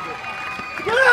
Спасибо.